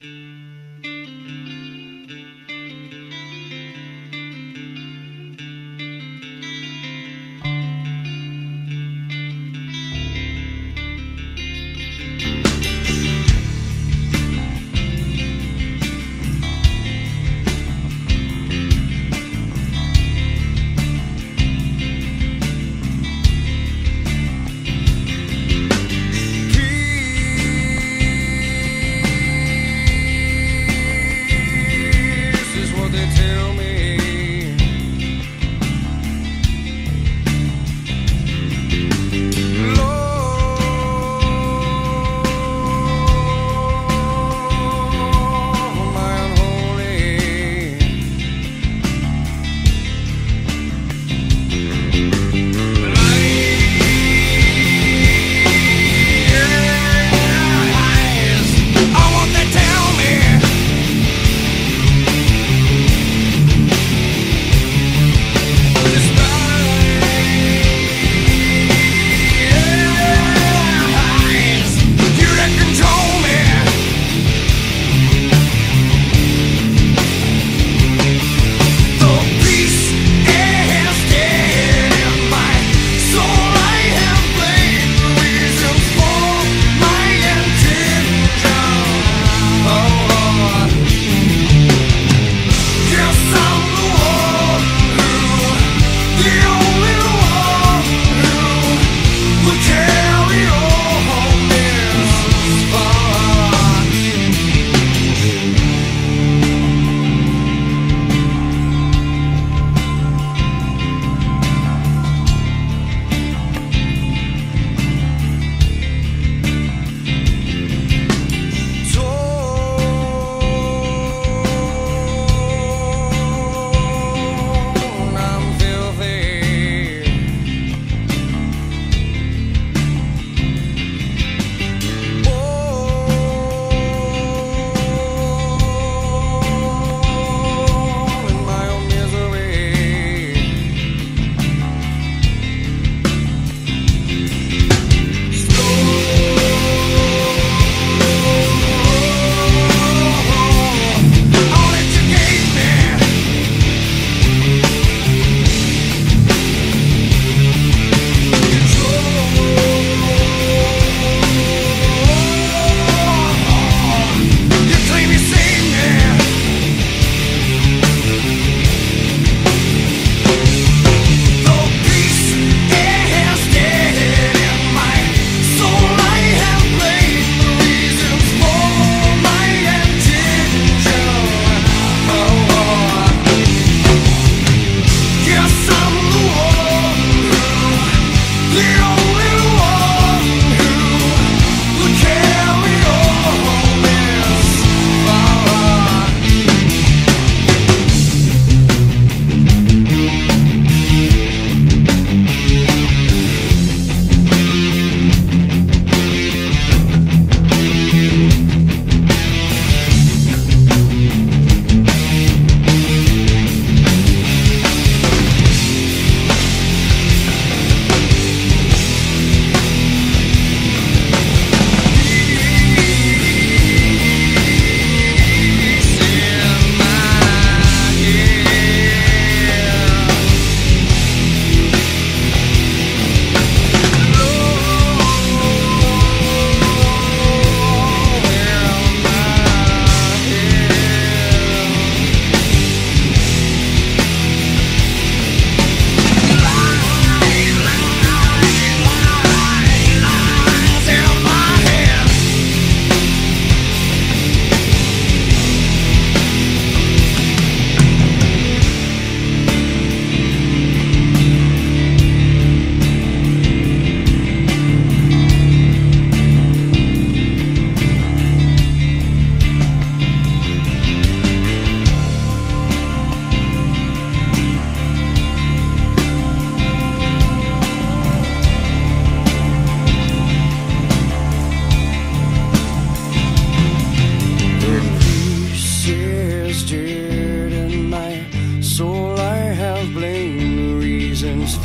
Mm-hmm.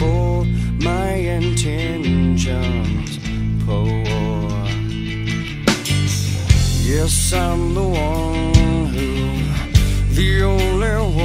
for my intentions poor. Yes, I'm the one who, the only one.